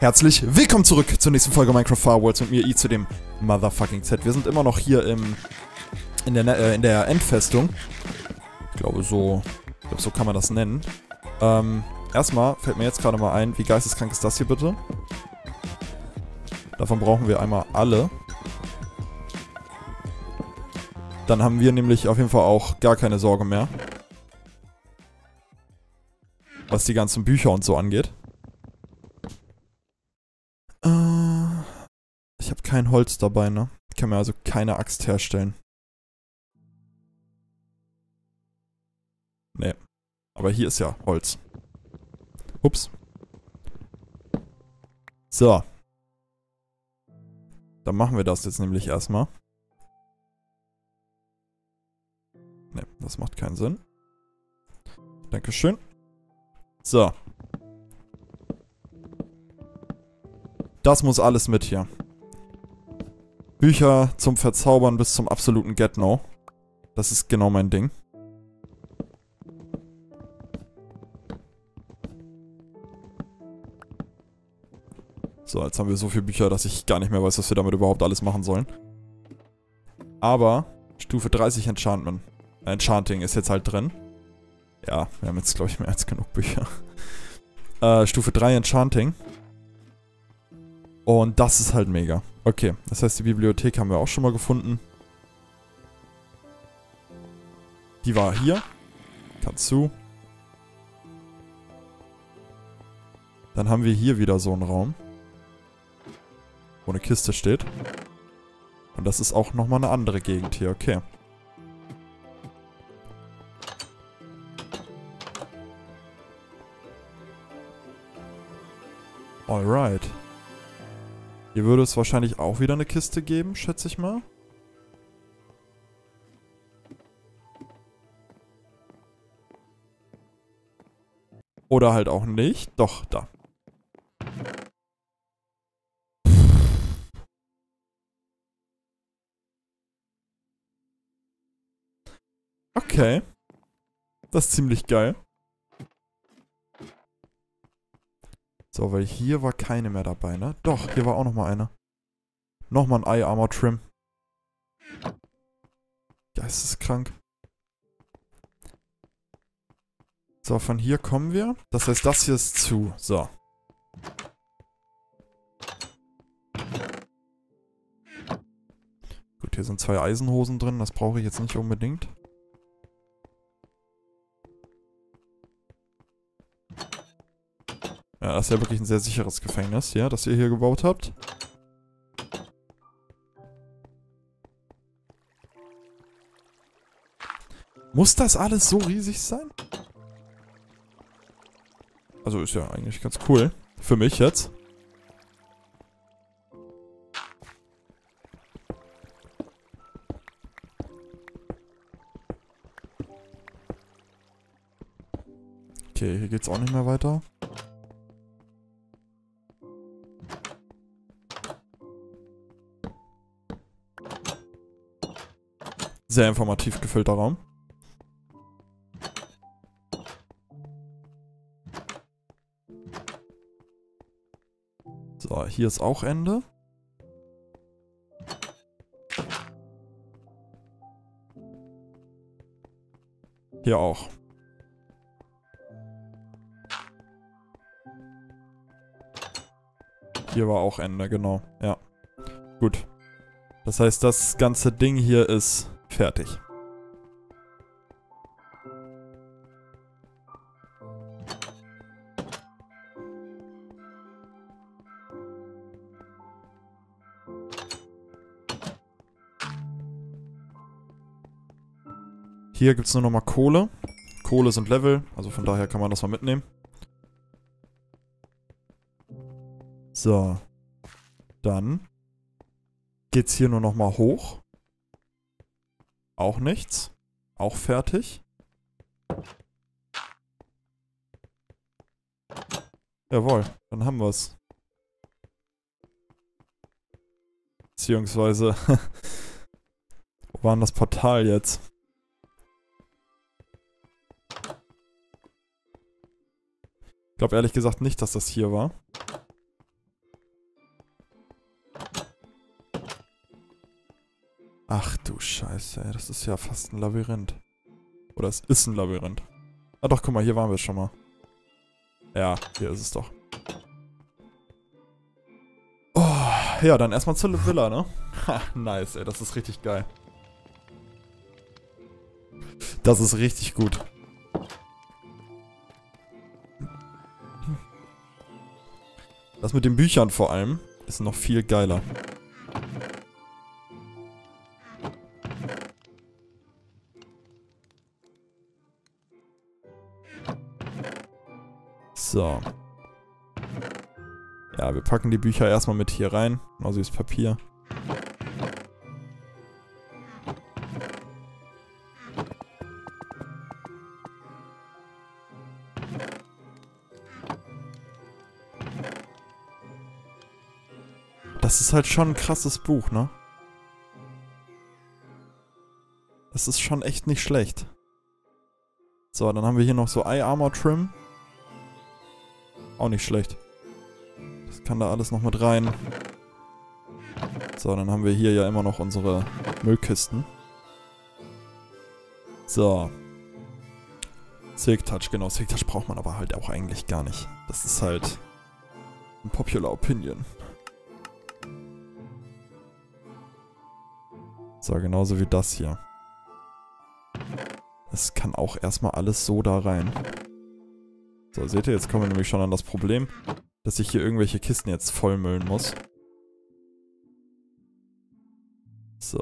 Herzlich willkommen zurück zur nächsten Folge Minecraft Firewalls mit mir, I zu dem Motherfucking Z. Wir sind immer noch hier im, in, der, äh, in der Endfestung. Ich glaube, so, ich glaube, so kann man das nennen. Ähm, erstmal fällt mir jetzt gerade mal ein, wie geisteskrank ist das hier bitte? Davon brauchen wir einmal alle. Dann haben wir nämlich auf jeden Fall auch gar keine Sorge mehr. Was die ganzen Bücher und so angeht. Äh, ich habe kein Holz dabei, ne? Ich kann mir also keine Axt herstellen. Nee. Aber hier ist ja Holz. Ups. So. Dann machen wir das jetzt nämlich erstmal. Ne, das macht keinen Sinn. Dankeschön. So. Das muss alles mit hier. Bücher zum Verzaubern bis zum absoluten Get-No. Das ist genau mein Ding. So, jetzt haben wir so viele Bücher, dass ich gar nicht mehr weiß, was wir damit überhaupt alles machen sollen. Aber Stufe 30 Enchantment. Enchanting ist jetzt halt drin. Ja, wir haben jetzt, glaube ich, mehr als genug Bücher. Äh, Stufe 3 Enchanting. Und das ist halt mega. Okay, das heißt, die Bibliothek haben wir auch schon mal gefunden. Die war hier. Katsu. Dann haben wir hier wieder so einen Raum. Wo eine Kiste steht. Und das ist auch nochmal eine andere Gegend hier, okay. Alright. Hier würde es wahrscheinlich auch wieder eine Kiste geben, schätze ich mal. Oder halt auch nicht. Doch, da. Okay. Das ist ziemlich geil. So, weil hier war keine mehr dabei, ne? Doch, hier war auch nochmal eine. Nochmal ein Eye Armor Trim. Geisteskrank. So, von hier kommen wir. Das heißt, das hier ist zu. So. Gut, hier sind zwei Eisenhosen drin. Das brauche ich jetzt nicht unbedingt. Ja, das ist ja wirklich ein sehr sicheres Gefängnis, ja, das ihr hier gebaut habt. Muss das alles so riesig sein? Also ist ja eigentlich ganz cool. Für mich jetzt. Okay, hier geht's auch nicht mehr weiter. Sehr informativ gefüllter Raum. So, hier ist auch Ende. Hier auch. Hier war auch Ende, genau. Ja. Gut. Das heißt, das ganze Ding hier ist Fertig. Hier gibt es nur noch mal Kohle. Kohle sind Level, also von daher kann man das mal mitnehmen. So. Dann geht's hier nur noch mal hoch. Auch nichts. Auch fertig. Jawohl, dann haben wir's. Beziehungsweise, wo war denn das Portal jetzt? Ich glaube ehrlich gesagt nicht, dass das hier war. Ach du Scheiße, ey. Das ist ja fast ein Labyrinth. Oder es ist ein Labyrinth. Ah doch, guck mal, hier waren wir schon mal. Ja, hier ist es doch. Oh, ja, dann erstmal zur Villa, ne? Ha, nice, ey. Das ist richtig geil. Das ist richtig gut. Das mit den Büchern vor allem ist noch viel geiler. So. Ja, wir packen die Bücher erstmal mit hier rein. Genauso wie das Papier. Das ist halt schon ein krasses Buch, ne? Das ist schon echt nicht schlecht. So, dann haben wir hier noch so Eye Armor Trim. Auch nicht schlecht. Das kann da alles noch mit rein. So, dann haben wir hier ja immer noch unsere Müllkisten. So. Silk Touch, genau. Silk Touch braucht man aber halt auch eigentlich gar nicht. Das ist halt ein Popular Opinion. So, genauso wie das hier. Es kann auch erstmal alles so da rein. So, seht ihr, jetzt kommen wir nämlich schon an das Problem, dass ich hier irgendwelche Kisten jetzt vollmüllen muss. So.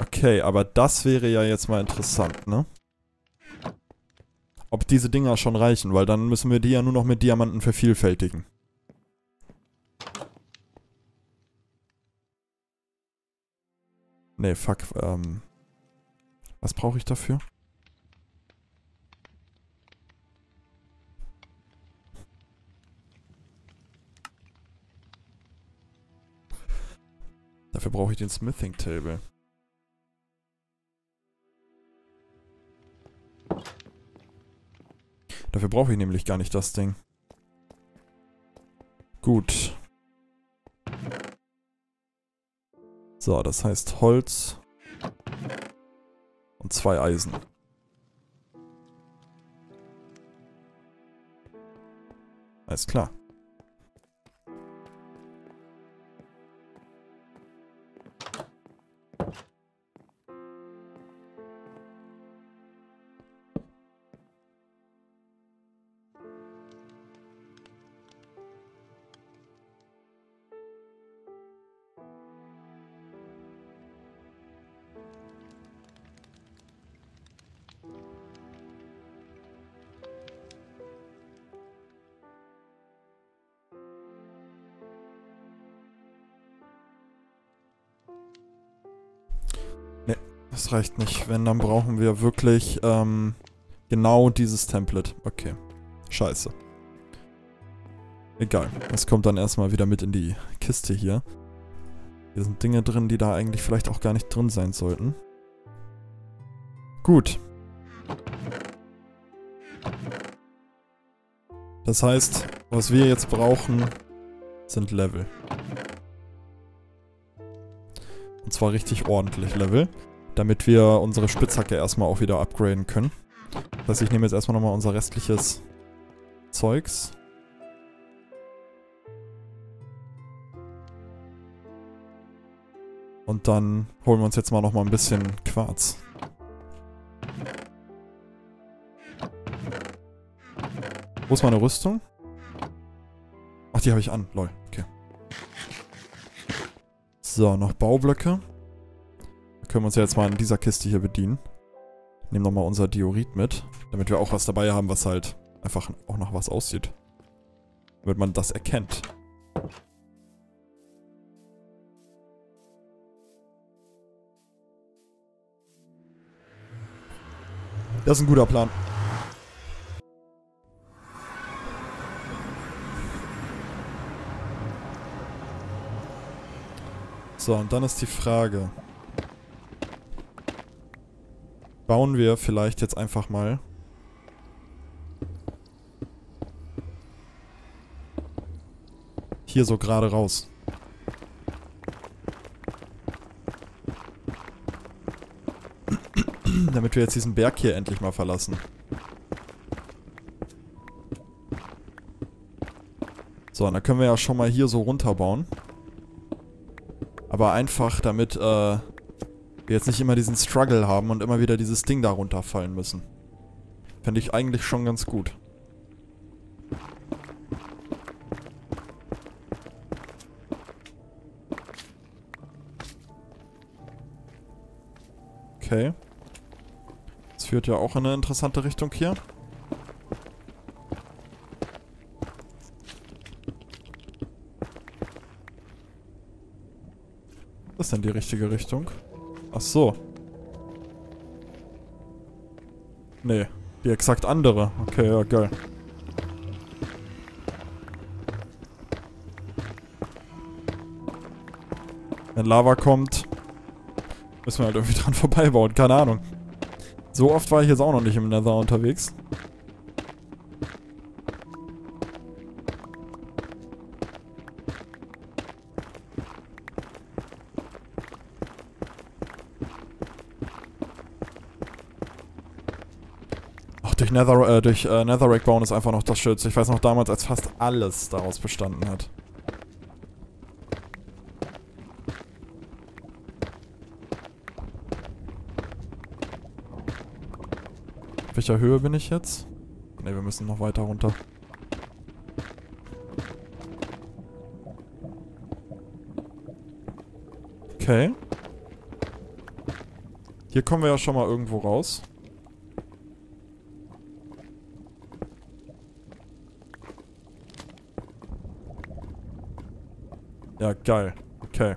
Okay, aber das wäre ja jetzt mal interessant, ne? ob diese Dinger schon reichen, weil dann müssen wir die ja nur noch mit Diamanten vervielfältigen. Nee, fuck, ähm... Was brauche ich dafür? Dafür brauche ich den Smithing Table. Dafür brauche ich nämlich gar nicht das Ding. Gut. So, das heißt Holz und zwei Eisen. Alles klar. Das reicht nicht. Wenn, dann brauchen wir wirklich ähm, genau dieses Template. Okay. Scheiße. Egal. Das kommt dann erstmal wieder mit in die Kiste hier. Hier sind Dinge drin, die da eigentlich vielleicht auch gar nicht drin sein sollten. Gut. Das heißt, was wir jetzt brauchen, sind Level. Und zwar richtig ordentlich Level damit wir unsere Spitzhacke erstmal auch wieder upgraden können. Das heißt, ich nehme jetzt erstmal nochmal unser restliches Zeugs. Und dann holen wir uns jetzt mal nochmal ein bisschen Quarz. Wo ist meine Rüstung? Ach, die habe ich an. Lol. Okay. So, noch Baublöcke können wir uns ja jetzt mal in dieser Kiste hier bedienen. Nehmen nochmal unser Diorit mit, damit wir auch was dabei haben, was halt einfach auch nach was aussieht. Damit man das erkennt. Das ist ein guter Plan. So, und dann ist die Frage bauen wir vielleicht jetzt einfach mal hier so gerade raus. Damit wir jetzt diesen Berg hier endlich mal verlassen. So, dann können wir ja schon mal hier so runterbauen. Aber einfach, damit äh, wir jetzt nicht immer diesen Struggle haben und immer wieder dieses Ding da runterfallen müssen. Fände ich eigentlich schon ganz gut. Okay. Das führt ja auch in eine interessante Richtung hier. Was ist denn die richtige Richtung? Ach so. Nee, die exakt andere. Okay, ja, geil. Wenn Lava kommt, müssen wir halt irgendwie dran vorbeibauen. Keine Ahnung. So oft war ich jetzt auch noch nicht im Nether unterwegs. Nether, äh, durch äh, Netherrack bauen ist einfach noch das Schütz. Ich weiß noch damals, als fast alles daraus bestanden hat. Auf welcher Höhe bin ich jetzt? Ne, wir müssen noch weiter runter. Okay. Hier kommen wir ja schon mal irgendwo raus. Ja, geil. Okay.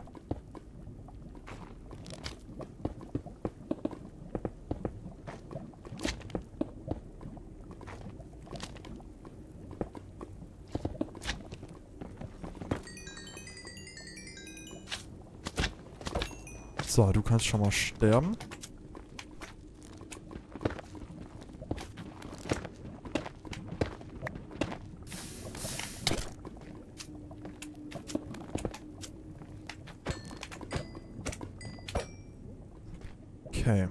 So, du kannst schon mal sterben. Okay.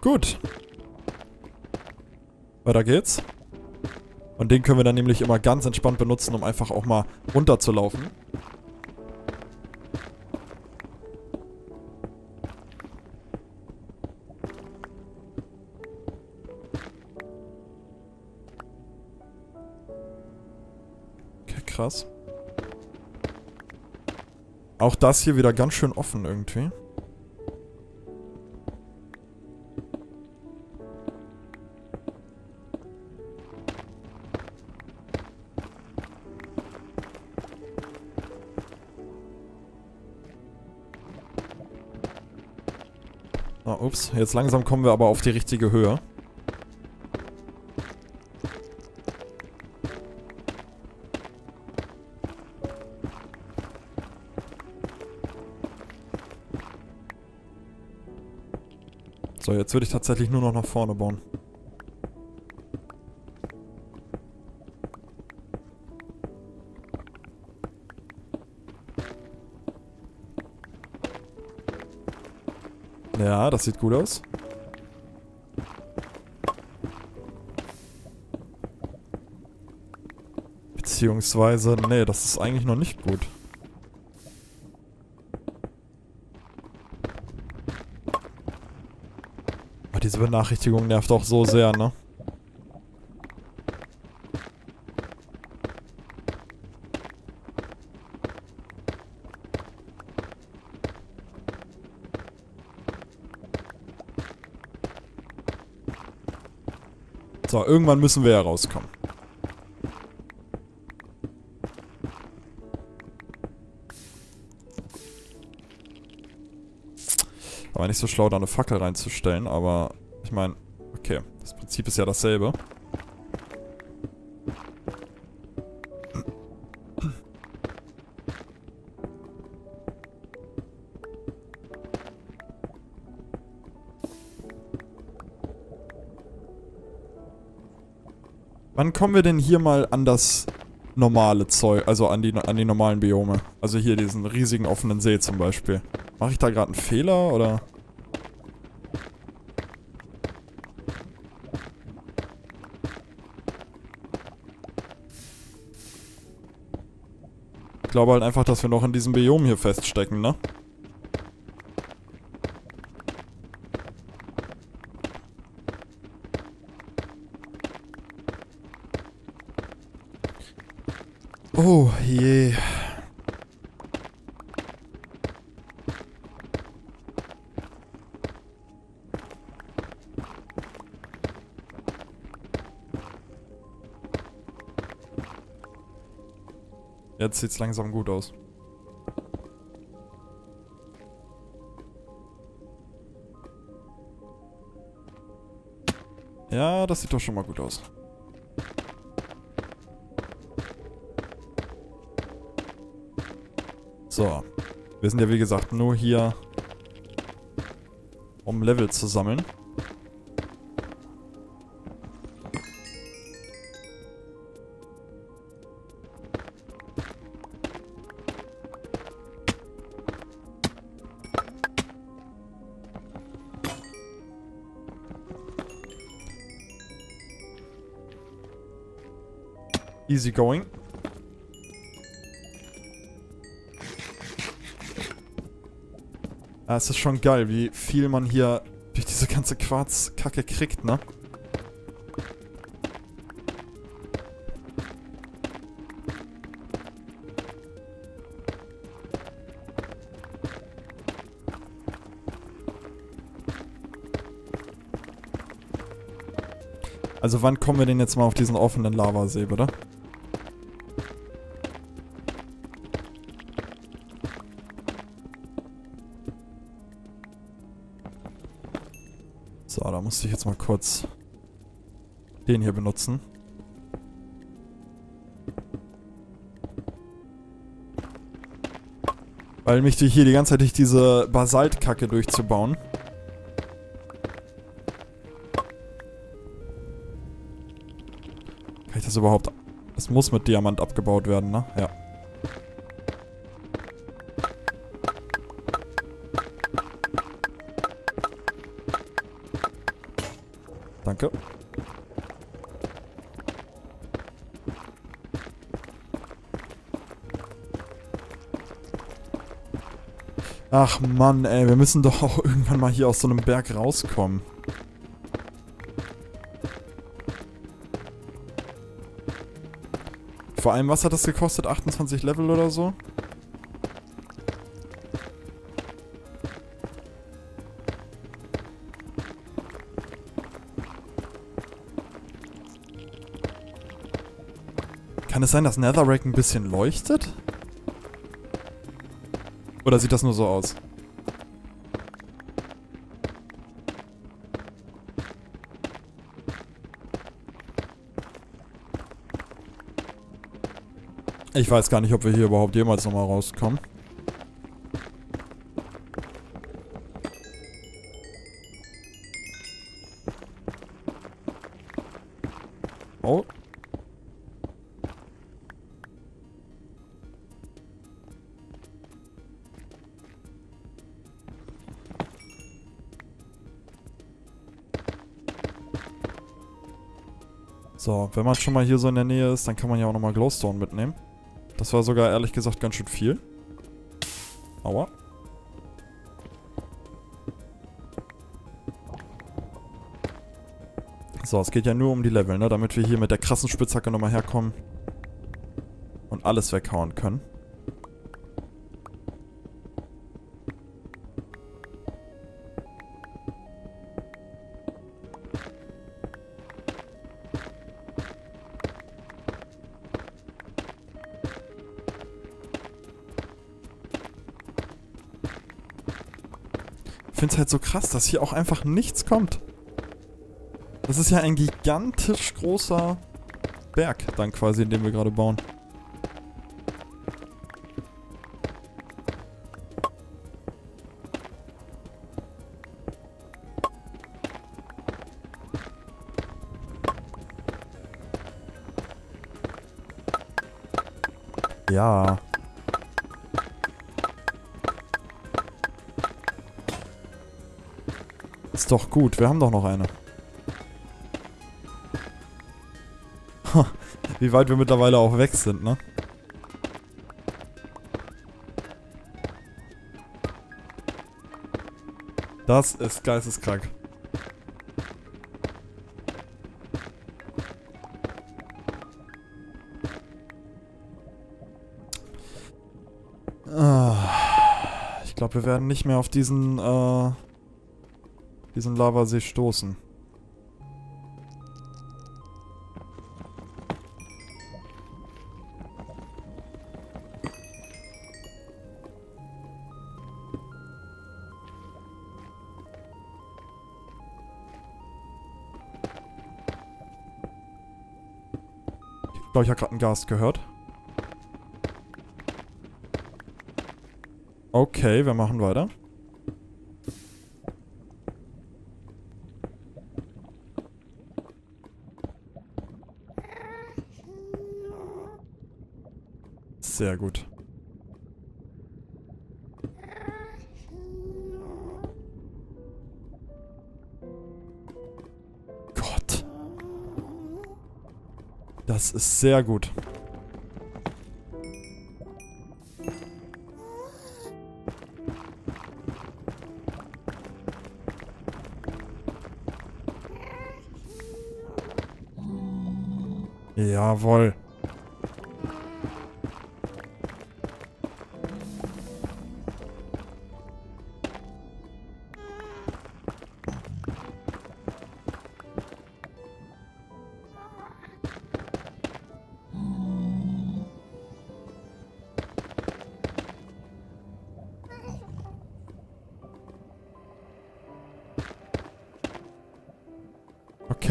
Gut. Weiter geht's. Und den können wir dann nämlich immer ganz entspannt benutzen, um einfach auch mal runterzulaufen. Okay, krass. Auch das hier wieder ganz schön offen irgendwie. Ah, ups. Jetzt langsam kommen wir aber auf die richtige Höhe. So, jetzt würde ich tatsächlich nur noch nach vorne bauen. Ja, das sieht gut aus. Beziehungsweise, nee, das ist eigentlich noch nicht gut. Diese Benachrichtigung nervt auch so sehr, ne? So, irgendwann müssen wir ja rauskommen. War nicht so schlau, da eine Fackel reinzustellen, aber ich meine, okay, das Prinzip ist ja dasselbe. Wann kommen wir denn hier mal an das normale Zeug, also an die, an die normalen Biome? Also hier diesen riesigen offenen See zum Beispiel. Mache ich da gerade einen Fehler, oder? Ich glaube halt einfach, dass wir noch in diesem Biom hier feststecken, ne? Oh je. Jetzt sieht's langsam gut aus. Ja, das sieht doch schon mal gut aus. So. Wir sind ja wie gesagt nur hier, um Level zu sammeln. Easy going. Ah, es ist schon geil, wie viel man hier durch diese ganze Quarzkacke kriegt, ne? Also wann kommen wir denn jetzt mal auf diesen offenen Lavasee, bitte? Musste ich jetzt mal kurz den hier benutzen. Weil mich hier die ganze Zeit durch diese Basaltkacke durchzubauen. Kann ich das überhaupt... Es muss mit Diamant abgebaut werden, ne? Ja. Danke. Ach Mann, ey, wir müssen doch auch irgendwann mal hier aus so einem Berg rauskommen. Vor allem, was hat das gekostet? 28 Level oder so? Kann es sein, dass Netherrack ein bisschen leuchtet? Oder sieht das nur so aus? Ich weiß gar nicht, ob wir hier überhaupt jemals nochmal rauskommen. Wenn man schon mal hier so in der Nähe ist, dann kann man ja auch nochmal Glowstone mitnehmen. Das war sogar ehrlich gesagt ganz schön viel. Aua. So, es geht ja nur um die Level, ne? Damit wir hier mit der krassen Spitzhacke nochmal herkommen. Und alles weghauen können. finde es halt so krass, dass hier auch einfach nichts kommt. Das ist ja ein gigantisch großer Berg dann quasi, in dem wir gerade bauen. Ja. Doch gut, wir haben doch noch eine. Wie weit wir mittlerweile auch weg sind, ne? Das ist geisteskrank. Ah, ich glaube, wir werden nicht mehr auf diesen, äh, diesen Lavasee stoßen. Ich glaube, ich habe gerade einen Gast gehört. Okay, wir machen weiter. Sehr gut. Gott. Das ist sehr gut. Jawohl.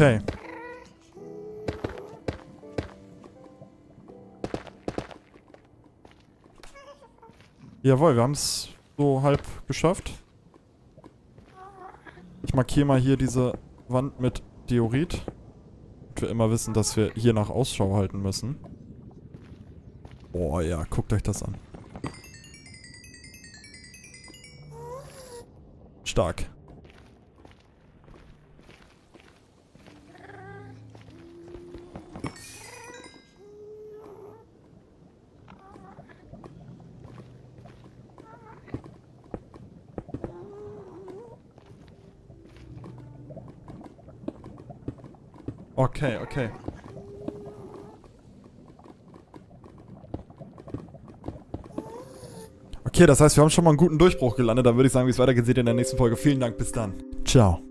Okay. Jawohl, wir haben es so halb geschafft. Ich markiere mal hier diese Wand mit Diorit. Und wir immer wissen, dass wir hier nach Ausschau halten müssen. Boah, ja, guckt euch das an. Stark. Okay, okay. Okay, das heißt, wir haben schon mal einen guten Durchbruch gelandet. Dann würde ich sagen, wie es weitergeht, seht ihr in der nächsten Folge. Vielen Dank, bis dann. Ciao.